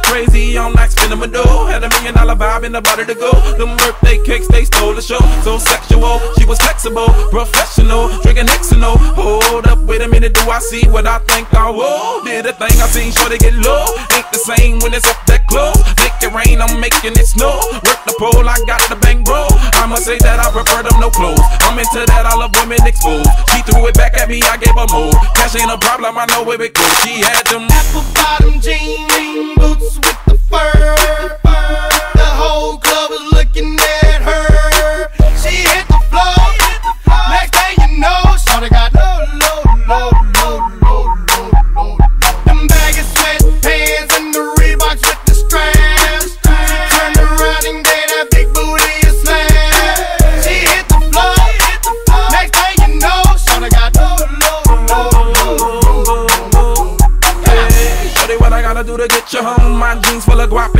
crazy. I'm like spinning my dough. Had a million dollar vibe in the body to go. Them birthday cakes, they stole the show. So sexual, she was flexible, professional, drinking Xano. Hold up, wait a minute, do I see what I think I will? Did a thing I seen, sure they get low. Ain't the same when it's up that close. Make it rain, I'm making it snow. Work the pole, I got the must say that I prefer them no clothes. I'm into that, I love women exposed. She threw it back at me, I gave her more. Cash ain't a problem, I know where it goes. She had them apple bottom jean boots with the fur. The whole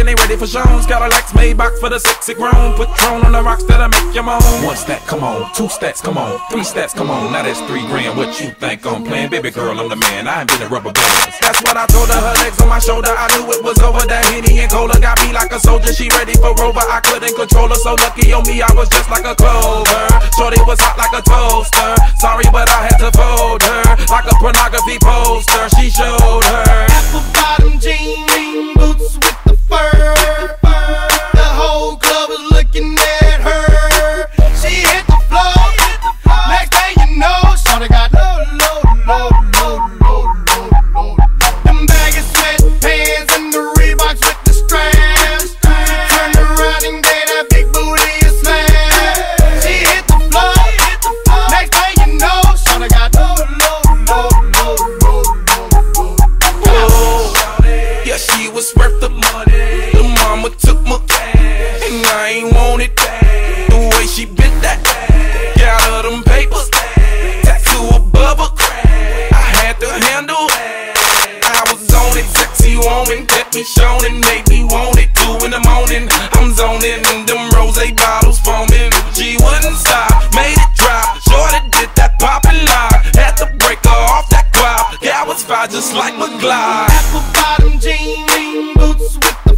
and they ready for shows. Cadillacs made box for the sexy grown. Patron on the rocks that'll make you moan. One stat, come on. Two stats, come on. Three stats, come on. Now that's three grand. What you think I'm playing? Baby girl, I'm the man. I ain't been a rubber band. That's what I told her. Her legs on my shoulder. I knew it was over. That Henny and Cola got me like a soldier. She ready for Rover. I couldn't control her. So lucky on me, I was just like a clover. Shorty was hot like a toaster. Sorry, but I had to fold her. Like a pornography poster. She showed me showing, made me want it. Two in the morning, I'm zoning, and them rose bottles foaming. She wouldn't stop, made it drop. Shorty did that poppin' lock, had to break her off that guap. Yeah, I was fine just like McGlide. apple bottom jean boots with the